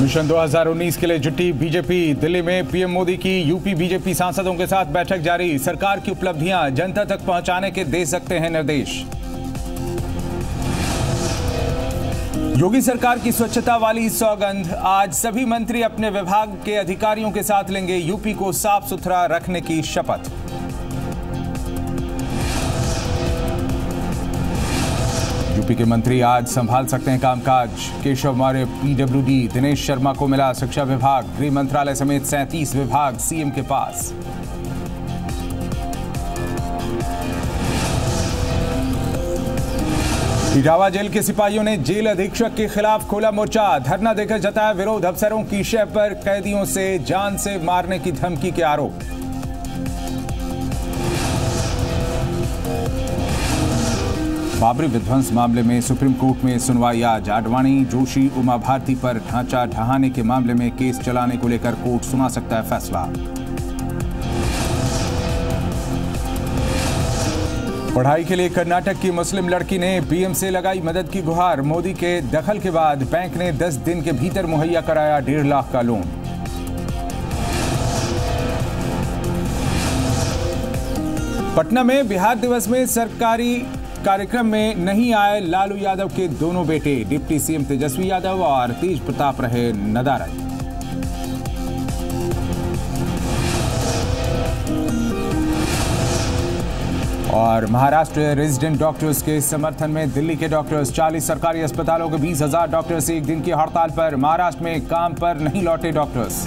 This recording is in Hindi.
मिशन 2019 के लिए जुटी बीजेपी। दिल्ली में पीएम मोदी की यूपी बीजेपी सांसदों के साथ बैठक जारी। सरकार की उपलब्धियाँ जनता तक पहुँचाने के दे सकते हैं निर्देश। योगी सरकार की स्वच्छता वाली सौगंध आज सभी मंत्री अपने विभाग के अधिकारियों के साथ लेंगे। यूपी को साफ़ सुथरा रखने की शपथ। यूपी के मंत्री आज संभाल सकते हैं कामकाज। केशव मौर्य पीडब्ल्यूडी, दिनेश शर्मा को मिला शिक्षा विभाग। गृह मंत्रालय समेत सैंतीस विभाग सीएम के पास। इटावा जेल के सिपाहियों ने जेल अधीक्षक के खिलाफ खोला मोर्चा। धरना देकर जताया विरोध अफसरों की शय पर, कैदियों से जान से मारने की धमकी के आरोप। बाबरी विध्वंस मामले में सुप्रीम कोर्ट में सुनवाई आज। आडवाणी, जोशी, उमा भारती पर ढांचा ढहाने के मामले में केस चलाने को लेकर कोर्ट सुना सकता है फैसला। पढ़ाई के लिए कर्नाटक की मुस्लिम लड़की ने पीएम से लगाई मदद की गुहार। मोदी के दखल के बाद बैंक ने 10 दिन के भीतर मुहैया कराया डेढ़ लाख का लोन। पटना में बिहार दिवस में सरकारी कार्यक्रम में नहीं आए लालू यादव के दोनों बेटे, डिप्टी सीएम तेजस्वी यादव और तेज प्रताप रहे नदारद। और महाराष्ट्र रेजिडेंट डॉक्टर्स के समर्थन में दिल्ली के डॉक्टर्स 40 सरकारी अस्पतालों के बीस हज़ार डॉक्टर्स एक दिन की हड़ताल पर, महाराष्ट्र में काम पर नहीं लौटे डॉक्टर्स।